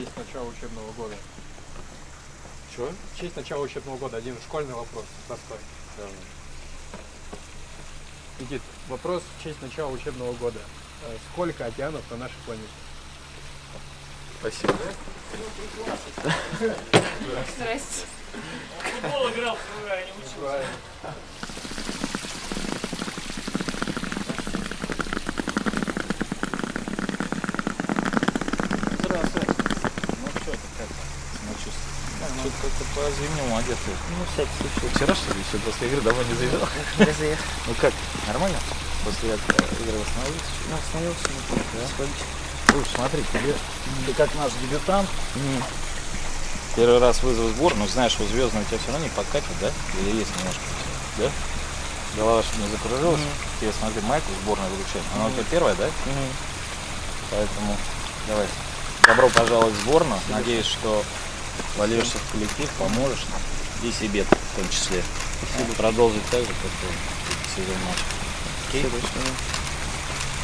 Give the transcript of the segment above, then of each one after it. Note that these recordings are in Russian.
честь начала учебного года. Чего? В честь начала учебного года один школьный вопрос простой. Никит, вопрос в честь начала учебного года. Э, Сколько океанов на нашей планете? Спасибо. Здрасте. Футбол играл, а не учился. Здравствуй. Ну что ты как Что-то как-то по-зимнему одет ты. Ну, всякий случай. Вчера что ли еще после игры домой не заезжал? Я заехал. Ну как, нормально? После игры восстановился? Ну, остановился, ну, Да? Слушай, смотри, тебе, ты как наш дебютант, первый раз вызов сбор, ну знаешь, что звездный у тебя все равно не подкатит, да? Или есть немножко? Да? Голова чтобы не закружилась, тебе смотри, майку сборную выручать. Она у тебя первая, да? Поэтому давай. Добро пожаловать в сборную. Надеюсь, что вольешься в коллектив, поможешь. И себе в том числе. Продолжить так же, как и сезон наш. Окей?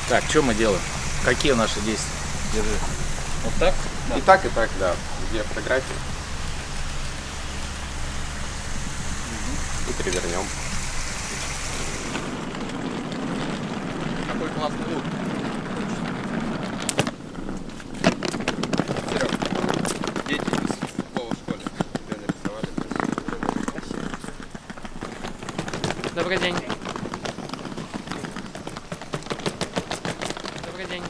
Так, что мы делаем? Какие наши действия? Держи. Вот так? И так, и так, да. Где фотографии? И перевернем. Какой классный лук. Добрый день. Добрый день.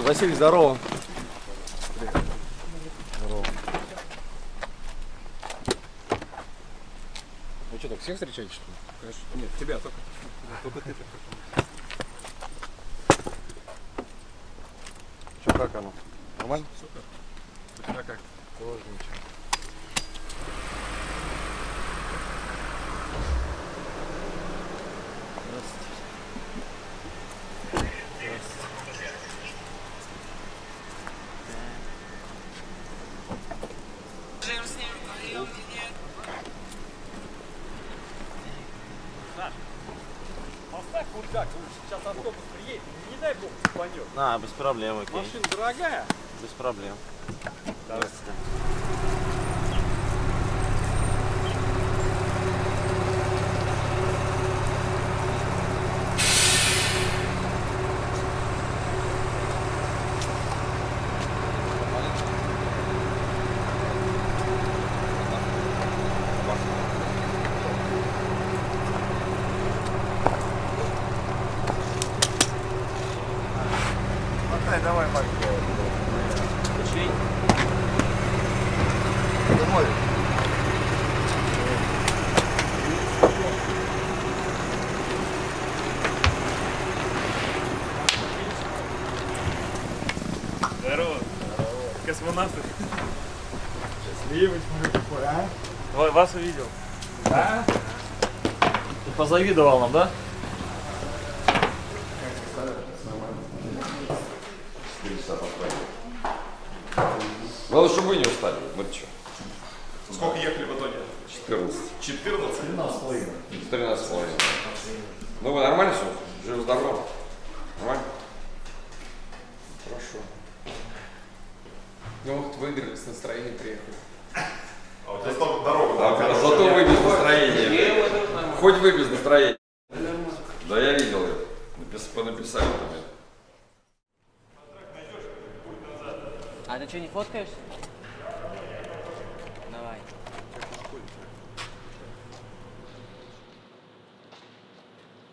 Василий, здорово. Вы что, так всех встречаете, что ли? Конечно. Нет, тебя только. Только ты Что, как оно? Нормально? Супер. У тебя как? Тоже ничего. А, без проблем, окей. Машина дорогая. Без проблем. Давай, Марк. Ключей? Домой. Здорово. Космонавты. Счастливый какой, а? Ва- Вас увидел. Да? Ты позавидовал нам, да? Главное, чтобы вы не устали. Мы что? Сколько ехали в итоге? 14. 14? 13 с половиной. Ну вы нормально все? Живы здорово? Нормально? Хорошо. Ну вот выиграли, с настроением приехали. А у тебя столько дорога. Да, да, зато хорошо. вы без настроения. Хоть вы без настроения. Да я видел это. Напис- Понаписали там это. А что, не фоткаешься? Давай.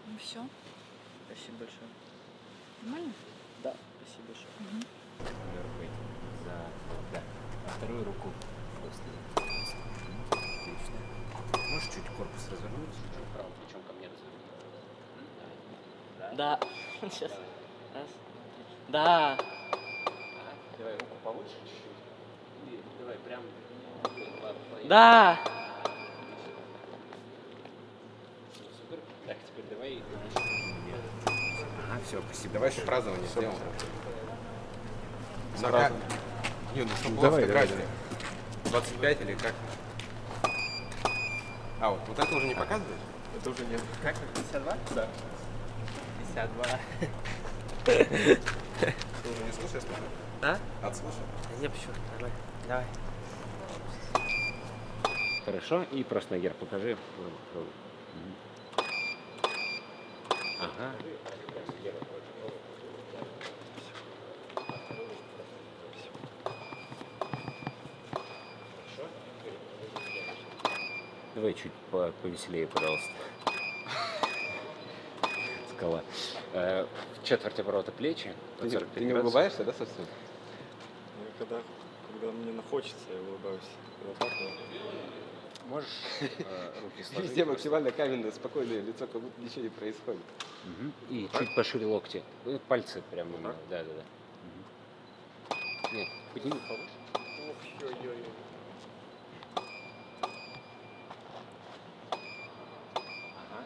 Ну все, Спасибо большое. нормально? Да, спасибо большое. За, да. А вторую руку просто. Отлично. Можешь чуть корпус развернуть? Правым плечом ко мне развернуть. Да. Сейчас. Раз. Да. Давай чуть-чуть. Давай прям. Да. Супер. Так, теперь давай. А, все, спасибо. Давай еще празднование сделаем. Сорок. Не, ну чтобы Давай, давай, фотография. 25 или как? А, вот, вот это уже не показываешь? Это уже нет. Как? 52? Да. 52. Ты уже не слушаешь, смотрю? А? Отслушал. Да не, почему? Нормально. Давай. Хорошо. И герб покажи. Ага. Давай чуть по- повеселее, пожалуйста. Скала. Э, в четверть оборота плечи. под 45 градусов. да, совсем? Ну, Когда, когда мне нахочется, я улыбаюсь. Когда так, ну, Можешь э, руки сложить? Везде максимально каменное, спокойное лицо, как будто ничего не происходит. Мгм. И чуть пошире локти. Пальцы прямо. Да, да, да. Мгм. Нет, подними повыше. Ага.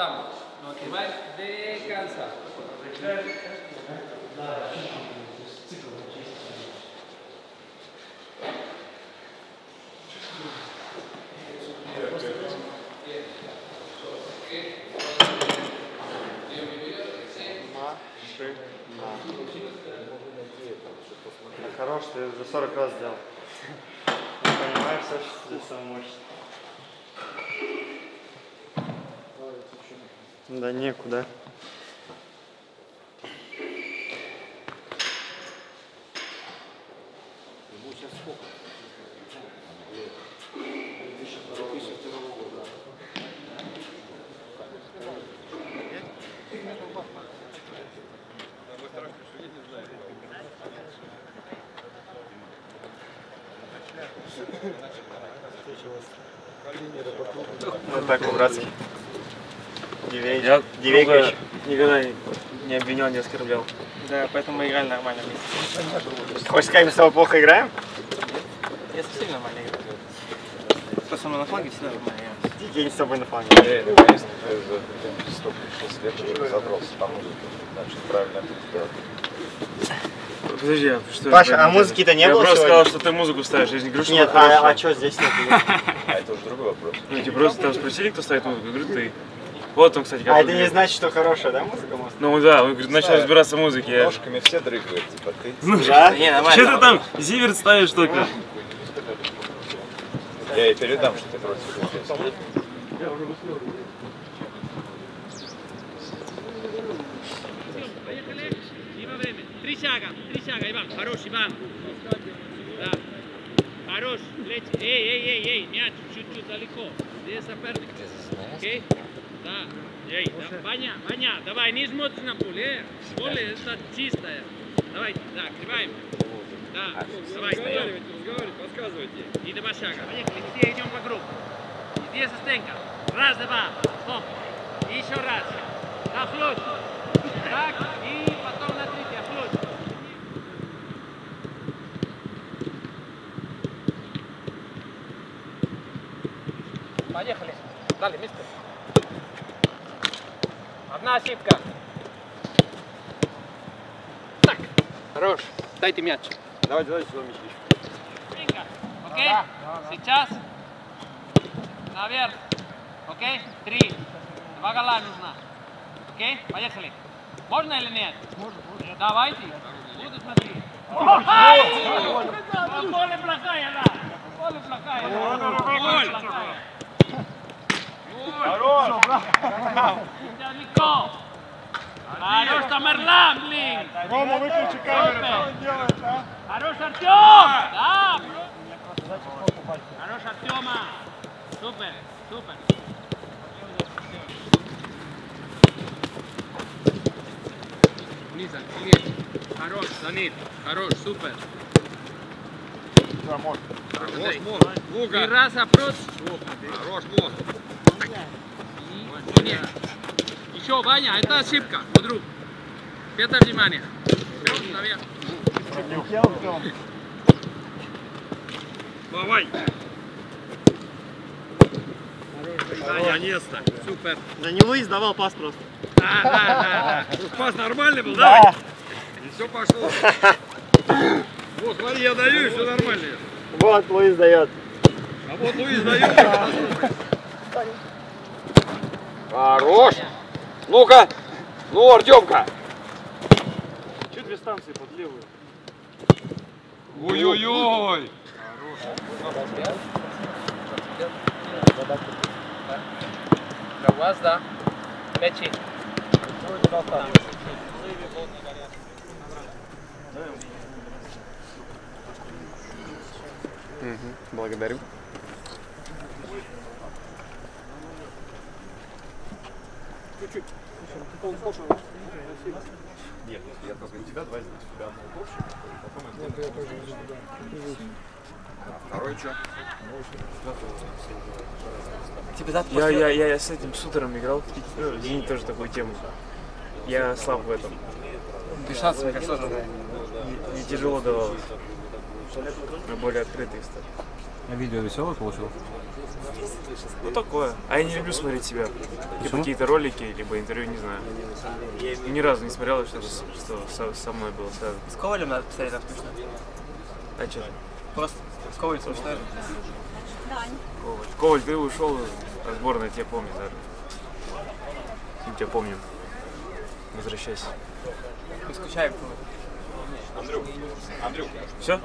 Но отливай до конца. А хорош, ты уже 40 раз сделал. Понимаешь, Саша, здесь самое мощное. Да некуда. Вот так по-братски. Дивеич. Я никогда не, обвинял, не оскорблял. Да, поэтому мы играли нормально вместе. Хочешь сказать, мы с тобой плохо играем? Я совсем нормально играю. Кто со мной на флаге, всегда нормально играю. Я не с тобой на фланге. Эй, ну, конечно, ты за пришел по музыке. Значит, правильно это сделать. Подожди, а что? Паша, а музыки-то не я было просто сегодня? сказал, что ты музыку ставишь, я не говорю, что Нет, а, а что здесь нет? А это уже другой вопрос. Ну, типа, просто там спросили, кто ставит музыку, я говорю, ты. Вот он, кстати, как А это не значит, что хорошая, да, музыка? может? Ну да, он говорит, начал разбираться в музыке. Ножками все дрыгают, типа ты. Ну, Да? Что ты там, Зиверт ставишь только? Я ей передам, что ты против этого. Поехали. Дима, время. Три шага, три шага, Иван. Хорош, Иван. Да. Хорош. Плечи. Эй, эй, эй, эй, мяч чуть-чуть далеко. Где соперник? Окей? Да. Эй, да. Ваня, Ваня, давай, не смотри на поле. э. Поле это чистое. Давай, да, криваем. Да, давай. Разговаривайте, разговаривайте, подсказывайте. И два шага. Поехали, все идем по группе. Иди со стенка. Раз, два, стоп. И еще раз. Да, флот. Так, и потом на третье, флот. Поехали. Дали, мистер. Одна ошибка. Так, хорош. Дайте мяч. Давай, давай сюда мяч. Venga, ¿ok? Сейчас. наверх. Окей? Три. Два гола нужно. Окей? Поехали. Можно или нет? Можно. Давайте. Буду смотреть. Ай! Поле плохая, да. Поле плохая. Поле плохая. Хорош! Далеко. Хорош, Тамерлан, блин. Рома, выключи камеру, что он делает, а? Хорош, Артем! Да! Хорош, Артема! Супер, супер! Низа, вниз. Хорош, Данил. Хорош, супер. Да, может. Хорош, Лука. И раз опрос. Хорош, мост. Нет. Еще, Ваня, это ошибка, подруг. Петр, внимание. Все, наверх. Давай. Наконец-то. Супер. Да не Луис давал пас просто. Да, да, да, да. Пас нормальный был, да? И все пошло. Вот, смотри, я даю, и все нормально. Вот Луис дает. А вот Луис дает. Хорош. Ну-ка. Ну, Артемка. Чуть две станции под левую. Ой-ой-ой. Для вас, да. Мячи. Благодарю. Нет, я только тебя два здесь. Тебя потом Второй что? Я, я, я, я с этим сутером играл. Ну, Извини, тоже такую тему. Я слаб в этом. Ты шансами как сложно. Мне тяжело давалось. Я более открытый стал. А видео веселое получилось? Ну такое. А я не люблю смотреть себя. Либо какие-то ролики, либо интервью, не знаю. И ни разу не смотрел, что, что со, со мной было связано. С Ковалем надо посмотреть, там смешно. А что? Просто с Ковалем смешно. Коваль. Коваль, ты ушел от сборной, тебя помню, да? Мы тебя помним. Возвращайся. Мы скучаем. Андрюк, Андрюк, Все?